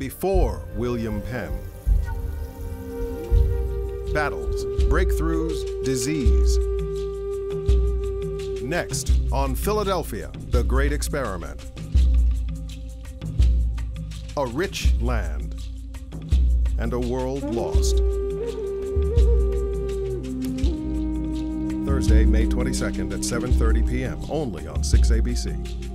before William Penn. Battles, breakthroughs, disease. Next on Philadelphia, the Great Experiment. A rich land and a world lost. Thursday, May 22nd at 7:30 p.m. only on 6ABC.